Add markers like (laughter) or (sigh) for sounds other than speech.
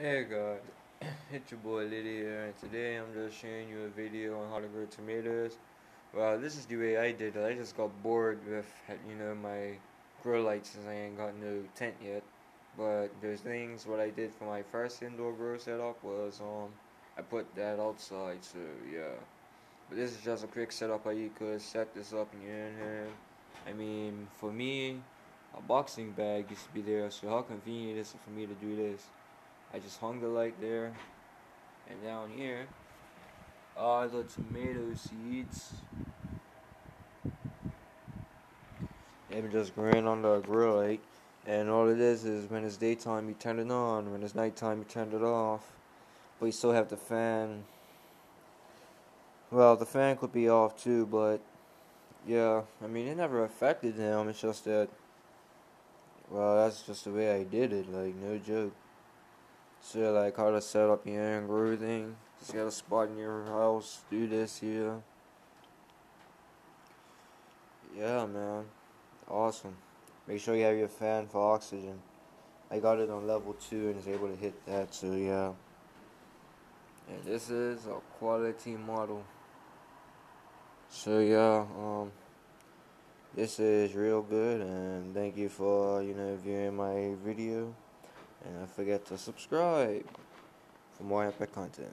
Hey guys, (coughs) it's your boy Liddy here and today I'm just showing you a video on how to grow tomatoes. Well, this is the way I did it. I just got bored with, you know, my grow lights since I ain't got no tent yet. But there's things, what I did for my first indoor grow setup was, um, I put that outside, so yeah. But this is just a quick setup how you could set this up in your own home. I mean, for me, a boxing bag used to be there, so how convenient is it for me to do this? I just hung the light there. And down here are the tomato seeds. They've just growing on the grow light. And all it is is when it's daytime you turn it on, when it's nighttime you turn it off. But you still have the fan. Well, the fan could be off too, but yeah, I mean it never affected them. It's just that, well, that's just the way I did it. Like no joke. So like how to set up your own grow thing. Just got a spot in your house, do this here. Yeah man. Awesome. Make sure you have your fan for oxygen. I got it on level 2 and is able to hit that, so yeah. And this is a quality model. So yeah, um this is real good and thank you for, you know, viewing my video. And don't forget to subscribe for more epic content.